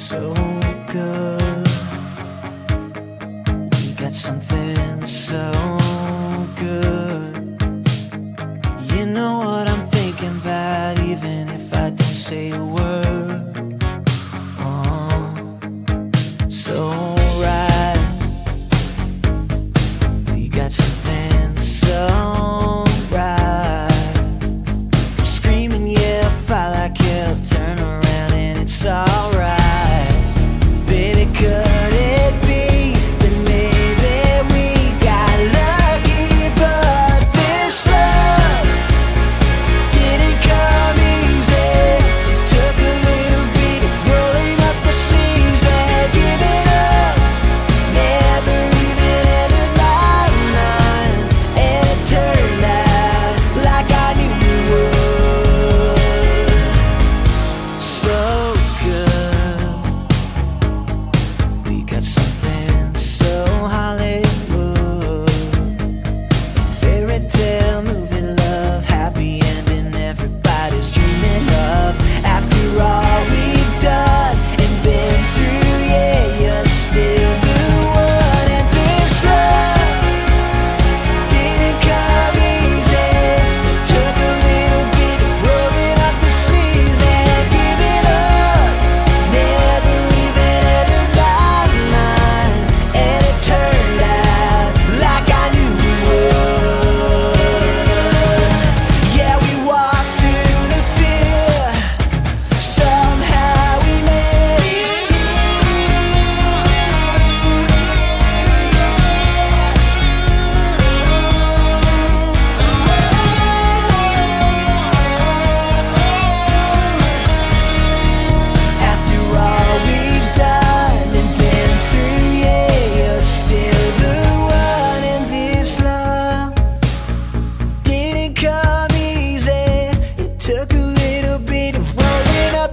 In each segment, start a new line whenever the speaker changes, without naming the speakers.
so good. We got something so good. You know what I'm thinking about, even if I don't say a word.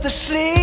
To sleep.